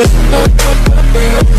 with